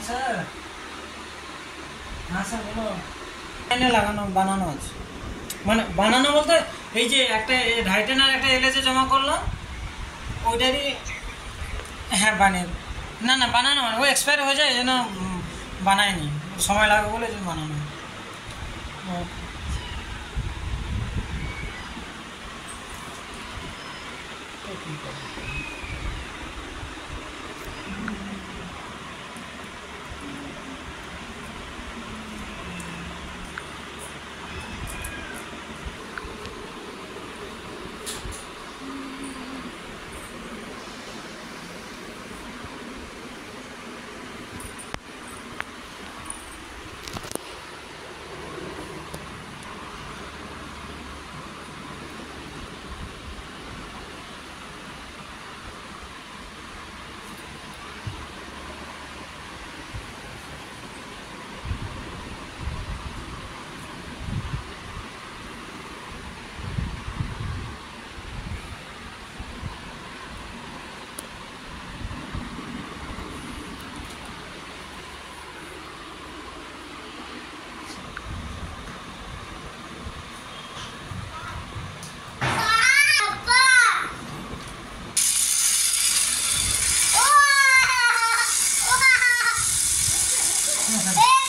Answer আনসারগুলো লাইনে লাগানো, বানানো আছে। মানে বানানো বলতে এই যে একটা ঢাইটেনার একটা এলএসে জমা করলাম, ওইটারই হ্যাঁ বানিয়ে না না, বানানো মানে ও এক্সপায়ার হয়ে যায় যেন বানায়নি। সময় লাগবে বলে যেন বানানো ও Yeah.